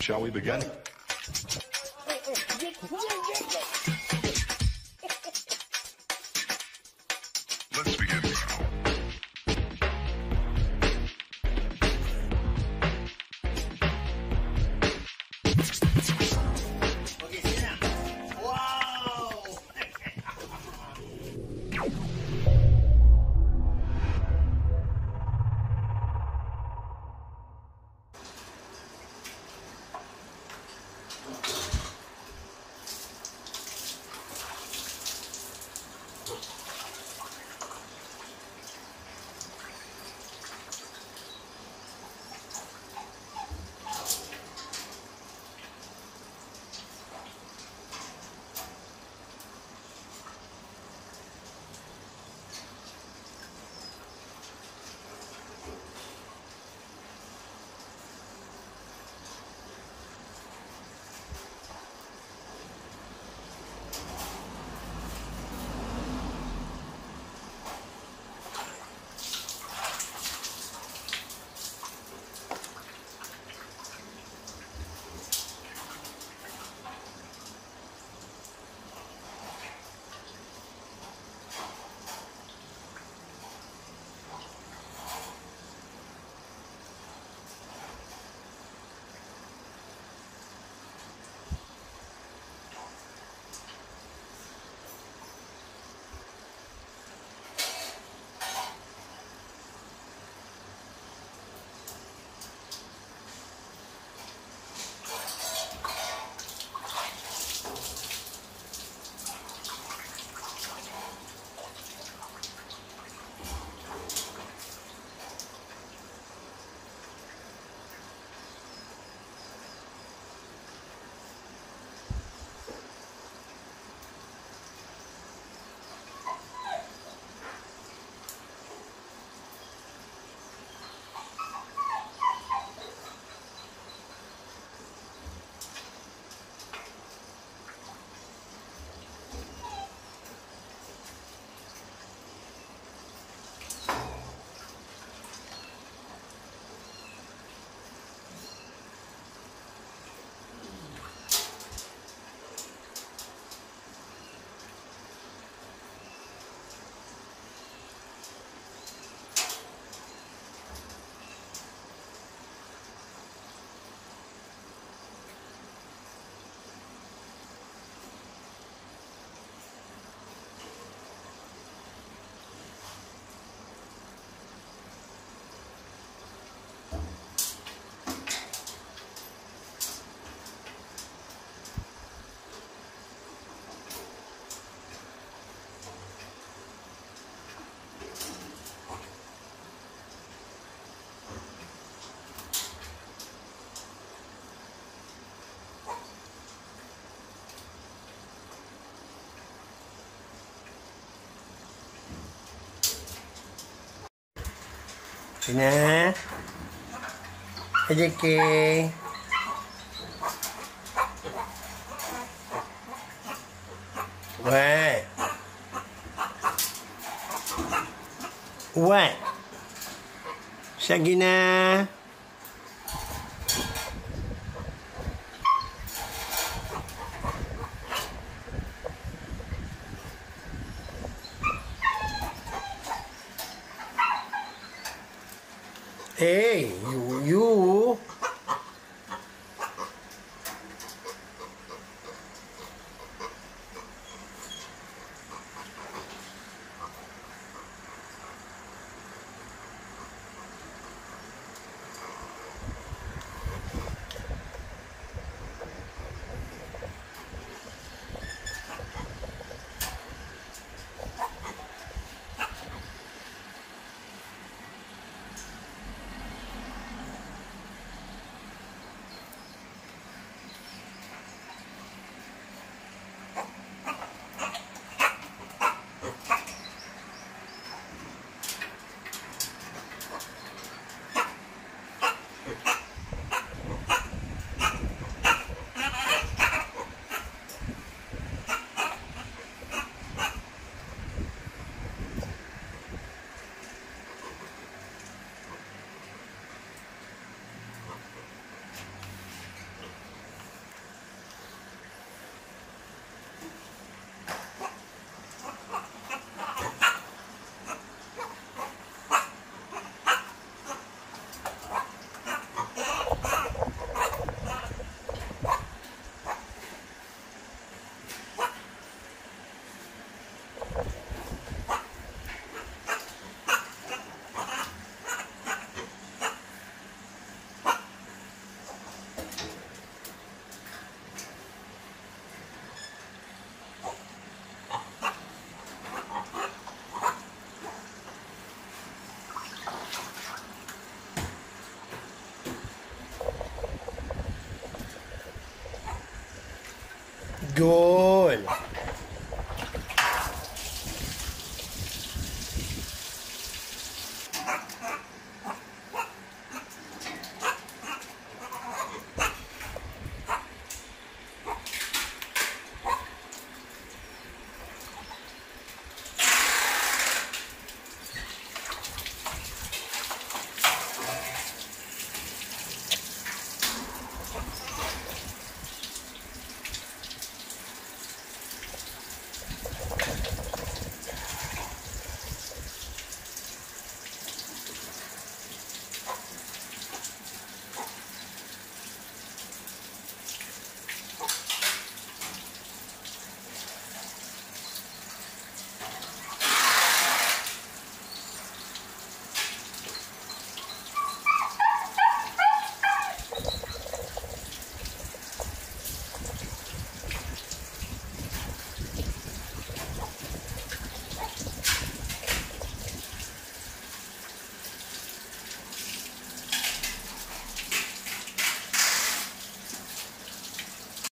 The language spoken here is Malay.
Shall we begin? Sini. AJK. Wait. What? Sagina. Hey, you, you. Good.